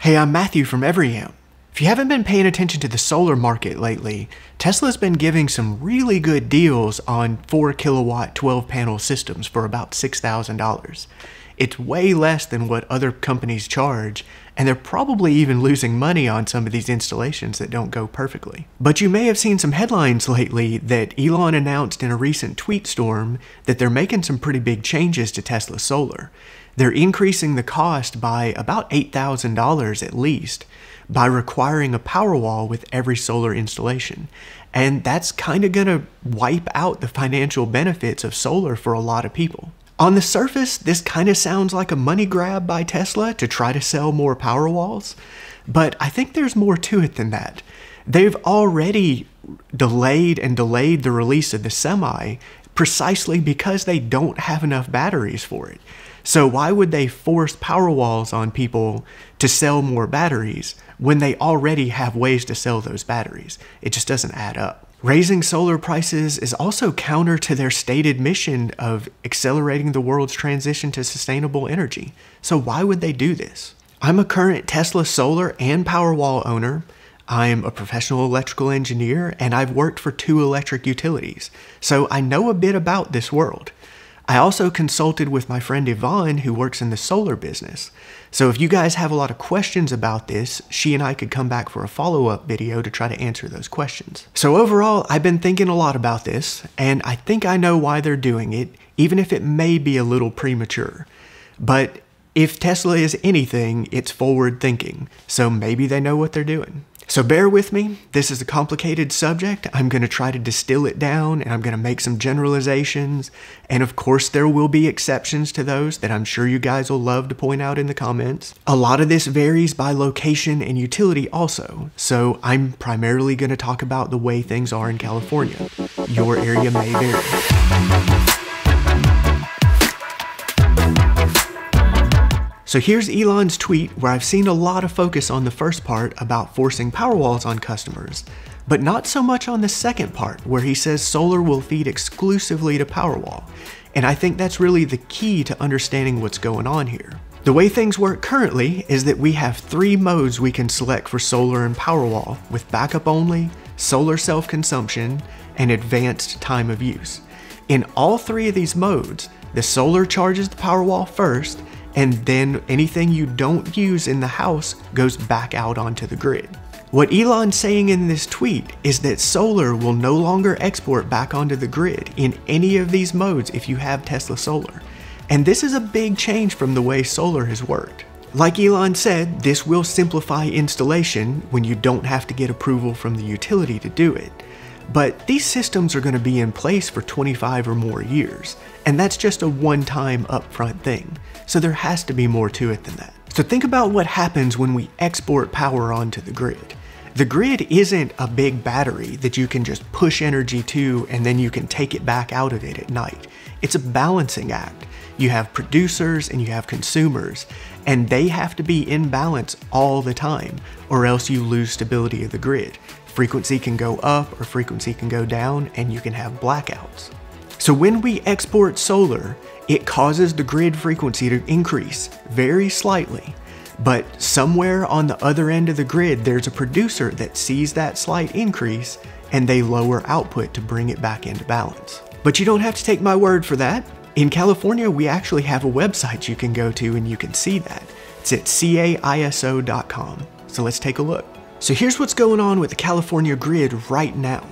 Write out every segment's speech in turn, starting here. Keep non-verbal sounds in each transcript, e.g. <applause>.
Hey, I'm Matthew from EveryAmp. If you haven't been paying attention to the solar market lately, Tesla's been giving some really good deals on 4 kilowatt 12 panel systems for about $6,000. It's way less than what other companies charge, and they're probably even losing money on some of these installations that don't go perfectly. But you may have seen some headlines lately that Elon announced in a recent tweet storm that they're making some pretty big changes to Tesla Solar. They're increasing the cost by about $8,000 at least by requiring a Powerwall with every solar installation. And that's kind of going to wipe out the financial benefits of solar for a lot of people. On the surface, this kind of sounds like a money grab by Tesla to try to sell more Powerwalls, but I think there's more to it than that. They've already delayed and delayed the release of the Semi precisely because they don't have enough batteries for it. So why would they force Powerwalls on people to sell more batteries when they already have ways to sell those batteries? It just doesn't add up. Raising solar prices is also counter to their stated mission of accelerating the world's transition to sustainable energy. So why would they do this? I'm a current Tesla solar and Powerwall owner. I'm a professional electrical engineer and I've worked for two electric utilities, so I know a bit about this world. I also consulted with my friend Yvonne, who works in the solar business. So if you guys have a lot of questions about this, she and I could come back for a follow-up video to try to answer those questions. So overall, I've been thinking a lot about this, and I think I know why they're doing it, even if it may be a little premature. But if Tesla is anything, it's forward thinking, so maybe they know what they're doing. So bear with me, this is a complicated subject. I'm going to try to distill it down and I'm going to make some generalizations. And of course, there will be exceptions to those that I'm sure you guys will love to point out in the comments. A lot of this varies by location and utility also, so I'm primarily going to talk about the way things are in California. Your area may vary. So here's Elon's tweet where I've seen a lot of focus on the first part about forcing Powerwalls on customers, but not so much on the second part where he says solar will feed exclusively to Powerwall. And I think that's really the key to understanding what's going on here. The way things work currently is that we have three modes we can select for solar and Powerwall with backup only, solar self-consumption, and advanced time of use. In all three of these modes, the solar charges the Powerwall first and then anything you don't use in the house goes back out onto the grid. What Elon's saying in this tweet is that solar will no longer export back onto the grid in any of these modes if you have Tesla Solar. And this is a big change from the way solar has worked. Like Elon said, this will simplify installation when you don't have to get approval from the utility to do it. But these systems are going to be in place for 25 or more years, and that's just a one-time upfront thing, so there has to be more to it than that. So think about what happens when we export power onto the grid. The grid isn't a big battery that you can just push energy to and then you can take it back out of it at night. It's a balancing act. You have producers and you have consumers, and they have to be in balance all the time, or else you lose stability of the grid. Frequency can go up or frequency can go down and you can have blackouts. So when we export solar, it causes the grid frequency to increase very slightly. But somewhere on the other end of the grid, there's a producer that sees that slight increase and they lower output to bring it back into balance. But you don't have to take my word for that. In California, we actually have a website you can go to and you can see that. It's at caiso.com. So let's take a look. So here's what's going on with the California grid right now.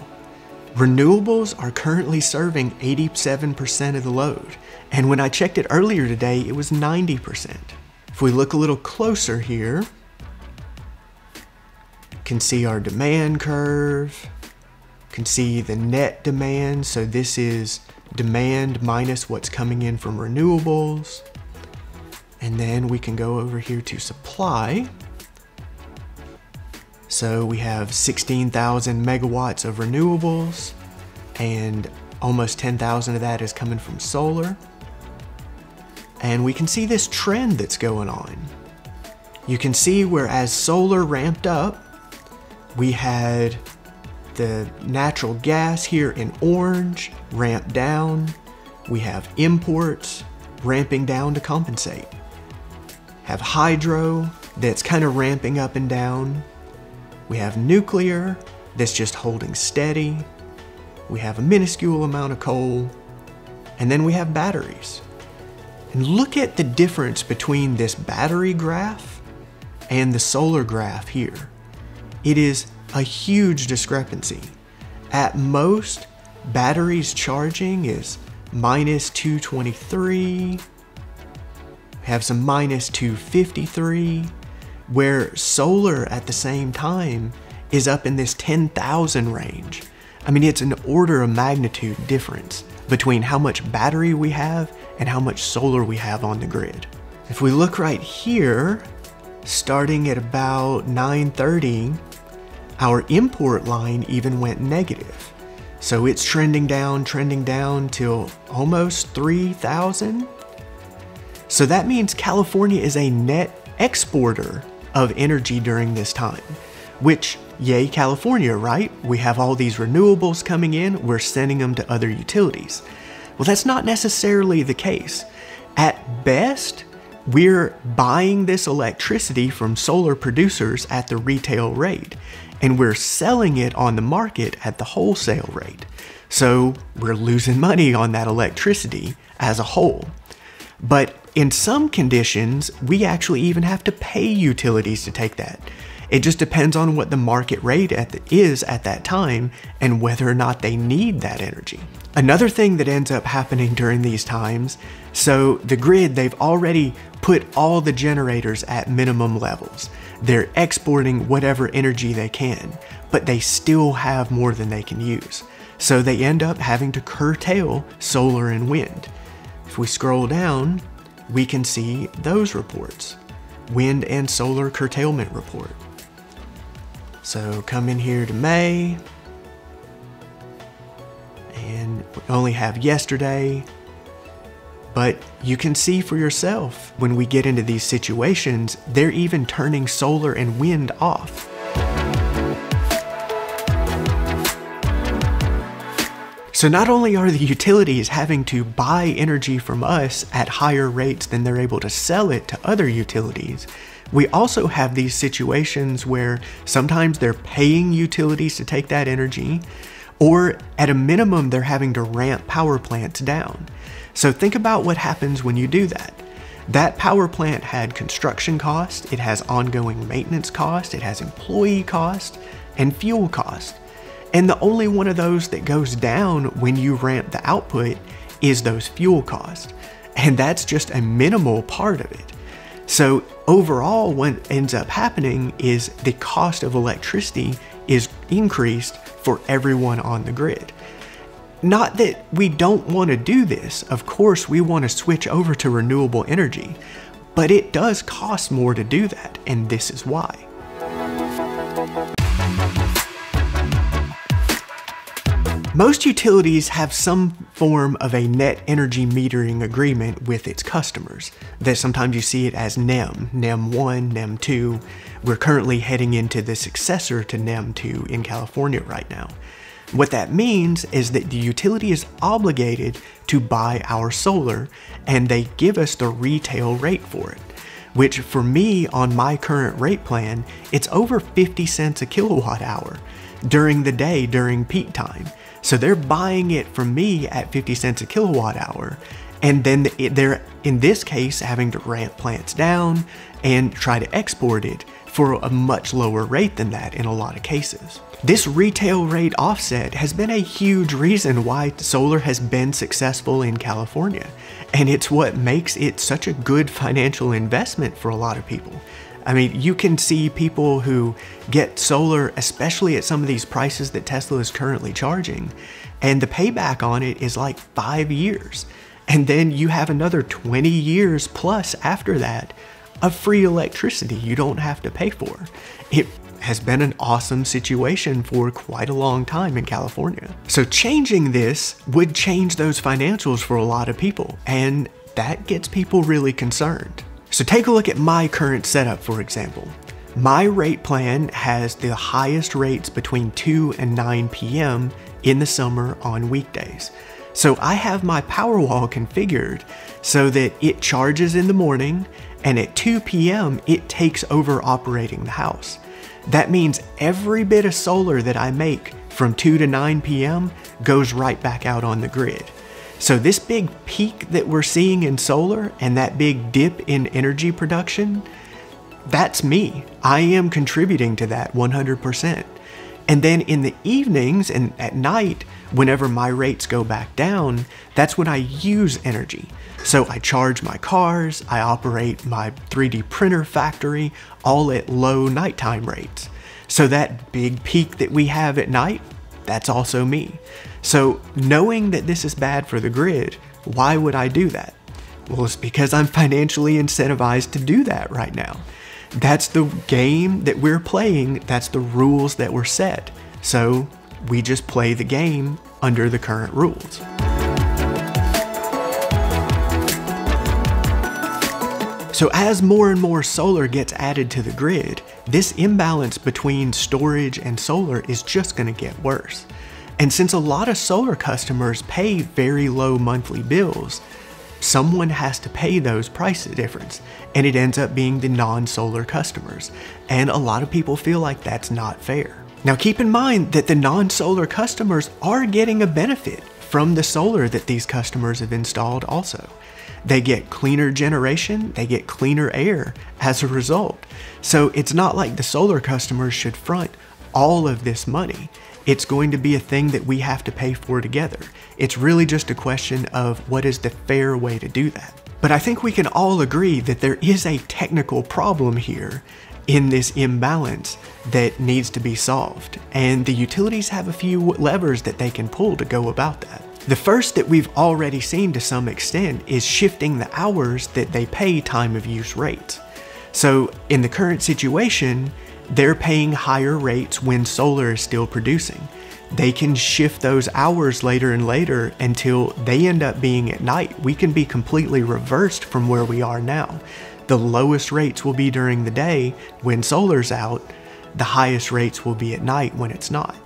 Renewables are currently serving 87% of the load, and when I checked it earlier today, it was 90%. If we look a little closer here, can see our demand curve, can see the net demand, so this is demand minus what's coming in from renewables. And then we can go over here to supply, so we have 16,000 megawatts of renewables and almost 10,000 of that is coming from solar. And we can see this trend that's going on. You can see where as solar ramped up, we had the natural gas here in orange ramp down. We have imports ramping down to compensate. Have hydro that's kind of ramping up and down. We have nuclear that's just holding steady. We have a minuscule amount of coal. And then we have batteries. And look at the difference between this battery graph and the solar graph here. It is a huge discrepancy. At most, batteries charging is minus 223, We have some minus 253, where solar at the same time is up in this 10,000 range. I mean, it's an order of magnitude difference between how much battery we have and how much solar we have on the grid. If we look right here, starting at about 930, our import line even went negative. So it's trending down, trending down till almost 3,000. So that means California is a net exporter of energy during this time, which, yay, California, right? We have all these renewables coming in, we're sending them to other utilities. Well, that's not necessarily the case. At best, we're buying this electricity from solar producers at the retail rate, and we're selling it on the market at the wholesale rate. So we're losing money on that electricity as a whole. But in some conditions, we actually even have to pay utilities to take that. It just depends on what the market rate at the, is at that time and whether or not they need that energy. Another thing that ends up happening during these times, so the grid, they've already put all the generators at minimum levels. They're exporting whatever energy they can, but they still have more than they can use. So they end up having to curtail solar and wind. If we scroll down, we can see those reports. Wind and solar curtailment report. So come in here to May, and we only have yesterday, but you can see for yourself when we get into these situations, they're even turning solar and wind off. So not only are the utilities having to buy energy from us at higher rates than they're able to sell it to other utilities, we also have these situations where sometimes they're paying utilities to take that energy, or at a minimum, they're having to ramp power plants down. So think about what happens when you do that. That power plant had construction cost, it has ongoing maintenance cost, it has employee cost, and fuel cost. And the only one of those that goes down when you ramp the output is those fuel costs. And that's just a minimal part of it. So overall, what ends up happening is the cost of electricity is increased for everyone on the grid. Not that we don't want to do this. Of course, we want to switch over to renewable energy, but it does cost more to do that, and this is why. Most utilities have some form of a net energy metering agreement with its customers. That sometimes you see it as NEM, NEM 1, NEM 2. We're currently heading into the successor to NEM 2 in California right now. What that means is that the utility is obligated to buy our solar and they give us the retail rate for it. Which for me on my current rate plan, it's over 50 cents a kilowatt hour during the day during peak time. So they're buying it from me at 50 cents a kilowatt hour. And then they're, in this case, having to ramp plants down and try to export it for a much lower rate than that in a lot of cases. This retail rate offset has been a huge reason why solar has been successful in California. And it's what makes it such a good financial investment for a lot of people. I mean, you can see people who get solar, especially at some of these prices that Tesla is currently charging, and the payback on it is like five years. And then you have another 20 years plus after that of free electricity you don't have to pay for. It has been an awesome situation for quite a long time in California. So changing this would change those financials for a lot of people, and that gets people really concerned. So take a look at my current setup, for example. My rate plan has the highest rates between 2 and 9 p.m. in the summer on weekdays. So I have my Powerwall configured so that it charges in the morning and at 2 p.m., it takes over operating the house. That means every bit of solar that I make from 2 to 9 p.m. goes right back out on the grid. So, this big peak that we're seeing in solar and that big dip in energy production, that's me. I am contributing to that 100%. And then in the evenings and at night, whenever my rates go back down, that's when I use energy. So I charge my cars, I operate my 3D printer factory, all at low nighttime rates. So that big peak that we have at night, that's also me. So knowing that this is bad for the grid, why would I do that? Well, it's because I'm financially incentivized to do that right now. That's the game that we're playing, that's the rules that were set. So we just play the game under the current rules. So as more and more solar gets added to the grid, this imbalance between storage and solar is just going to get worse. And since a lot of solar customers pay very low monthly bills, someone has to pay those price difference, and it ends up being the non-solar customers. And a lot of people feel like that's not fair. Now keep in mind that the non-solar customers are getting a benefit from the solar that these customers have installed also. They get cleaner generation, they get cleaner air as a result. So it's not like the solar customers should front all of this money. It's going to be a thing that we have to pay for together. It's really just a question of what is the fair way to do that. But I think we can all agree that there is a technical problem here in this imbalance that needs to be solved, and the utilities have a few levers that they can pull to go about that. The first that we've already seen to some extent is shifting the hours that they pay time of use rates. So in the current situation, they're paying higher rates when solar is still producing. They can shift those hours later and later until they end up being at night. We can be completely reversed from where we are now. The lowest rates will be during the day when solar's out, the highest rates will be at night when it's not.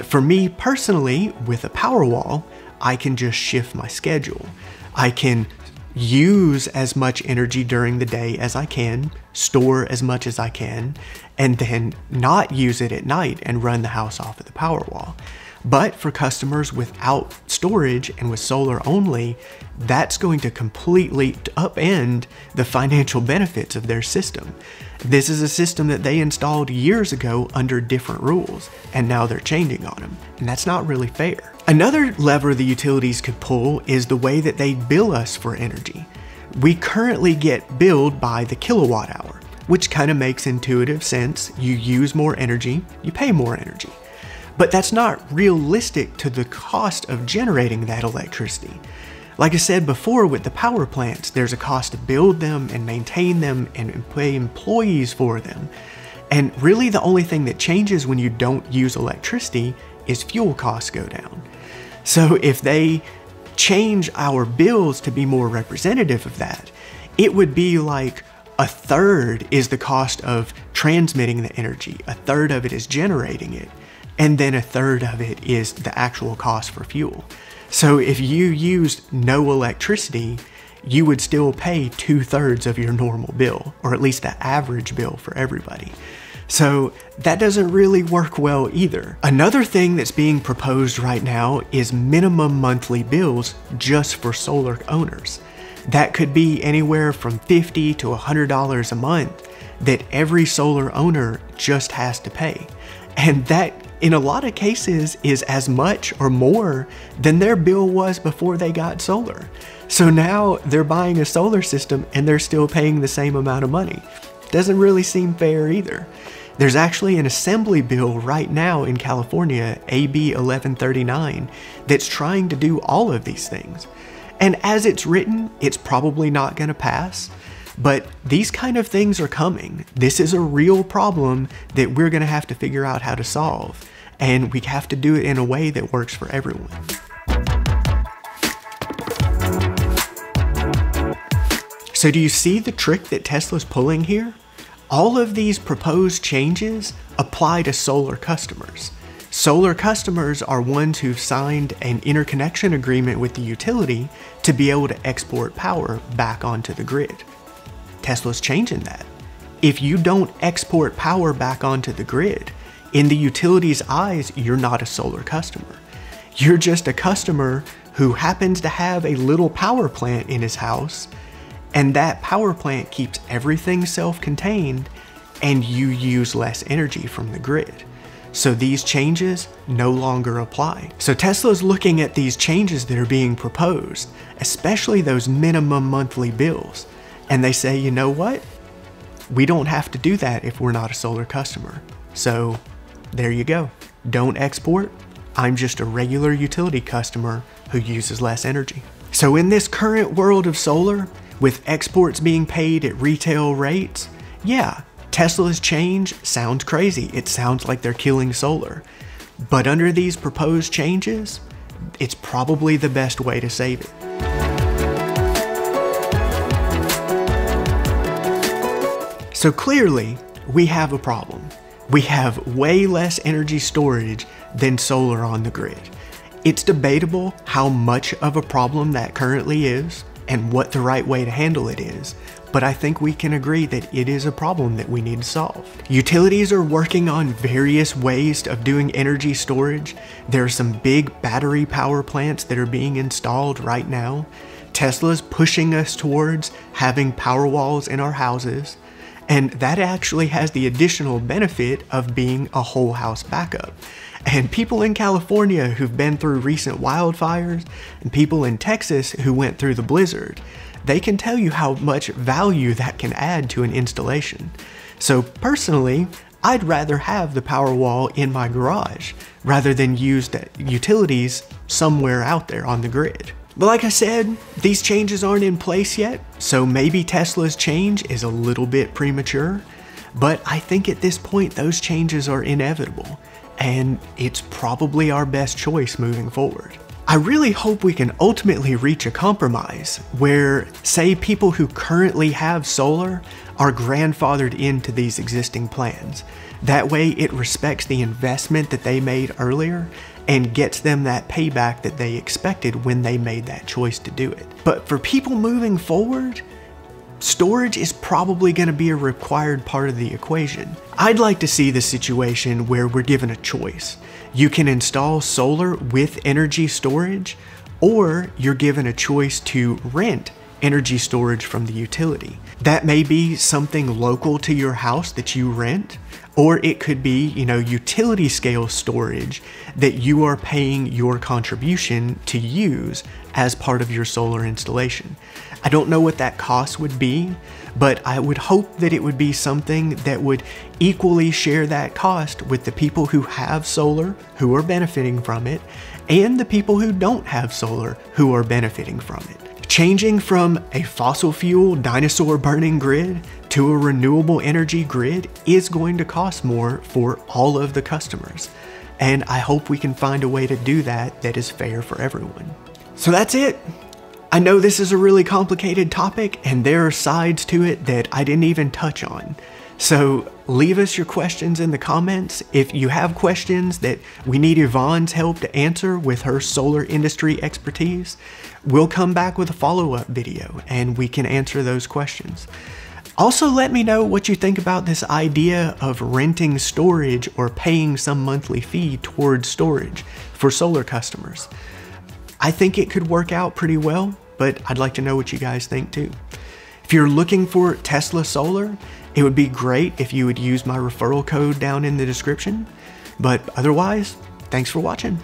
For me personally, with a Powerwall, I can just shift my schedule. I can use as much energy during the day as I can, store as much as I can, and then not use it at night and run the house off of the power wall. But for customers without storage and with solar only, that's going to completely upend the financial <laughs> benefits of their system. This is a system that they installed years ago under different rules, and now they're changing on them, and that's not really fair. Another lever the utilities could pull is the way that they bill us for energy. We currently get billed by the kilowatt hour, which kind of makes intuitive sense. You use more energy, you pay more energy. But that's not realistic to the cost of generating that electricity. Like I said before with the power plants, there's a cost to build them and maintain them and pay employees for them. And really the only thing that changes when you don't use electricity is fuel costs go down. So if they change our bills to be more representative of that, it would be like a third is the cost of transmitting the energy, a third of it is generating it, and then a third of it is the actual cost for fuel. So if you used no electricity, you would still pay two thirds of your normal bill, or at least the average bill for everybody. So that doesn't really work well either. Another thing that's being proposed right now is minimum monthly bills just for solar owners. That could be anywhere from 50 to $100 a month that every solar owner just has to pay. And that in a lot of cases is as much or more than their bill was before they got solar. So now they're buying a solar system and they're still paying the same amount of money. Doesn't really seem fair either. There's actually an assembly bill right now in California, AB 1139, that's trying to do all of these things. And as it's written, it's probably not going to pass. But these kind of things are coming. This is a real problem that we're going to have to figure out how to solve. And we have to do it in a way that works for everyone. So do you see the trick that Tesla's pulling here? All of these proposed changes apply to solar customers. Solar customers are ones who've signed an interconnection agreement with the utility to be able to export power back onto the grid. Tesla's changing that. If you don't export power back onto the grid, in the utility's eyes, you're not a solar customer. You're just a customer who happens to have a little power plant in his house, and that power plant keeps everything self contained, and you use less energy from the grid. So these changes no longer apply. So Tesla's looking at these changes that are being proposed, especially those minimum monthly bills, and they say, you know what? We don't have to do that if we're not a solar customer. So there you go. Don't export. I'm just a regular utility customer who uses less energy. So in this current world of solar, with exports being paid at retail rates, yeah, Tesla's change sounds crazy. It sounds like they're killing solar. But under these proposed changes, it's probably the best way to save it. So clearly, we have a problem. We have way less energy storage than solar on the grid. It's debatable how much of a problem that currently is and what the right way to handle it is, but I think we can agree that it is a problem that we need to solve. Utilities are working on various ways of doing energy storage. There are some big battery power plants that are being installed right now. Tesla's pushing us towards having power walls in our houses. And that actually has the additional benefit of being a whole house backup. And people in California who've been through recent wildfires, and people in Texas who went through the blizzard, they can tell you how much value that can add to an installation. So personally, I'd rather have the Powerwall in my garage rather than use the utilities somewhere out there on the grid. But like I said, these changes aren't in place yet, so maybe Tesla's change is a little bit premature, but I think at this point those changes are inevitable, and it's probably our best choice moving forward. I really hope we can ultimately reach a compromise where, say, people who currently have solar are grandfathered into these existing plans. That way, it respects the investment that they made earlier and gets them that payback that they expected when they made that choice to do it. But for people moving forward, storage is probably going to be a required part of the equation. I'd like to see the situation where we're given a choice. You can install solar with energy storage, or you're given a choice to rent energy storage from the utility. That may be something local to your house that you rent, or it could be, you know, utility scale storage that you are paying your contribution to use as part of your solar installation. I don't know what that cost would be, but I would hope that it would be something that would equally share that cost with the people who have solar, who are benefiting from it, and the people who don't have solar, who are benefiting from it. Changing from a fossil fuel dinosaur burning grid to a renewable energy grid is going to cost more for all of the customers. And I hope we can find a way to do that that is fair for everyone. So that's it. I know this is a really complicated topic and there are sides to it that I didn't even touch on. So leave us your questions in the comments. If you have questions that we need Yvonne's help to answer with her solar industry expertise, we'll come back with a follow-up video and we can answer those questions. Also let me know what you think about this idea of renting storage or paying some monthly fee towards storage for solar customers. I think it could work out pretty well, but I'd like to know what you guys think too. If you're looking for Tesla Solar, it would be great if you would use my referral code down in the description. But otherwise, thanks for watching.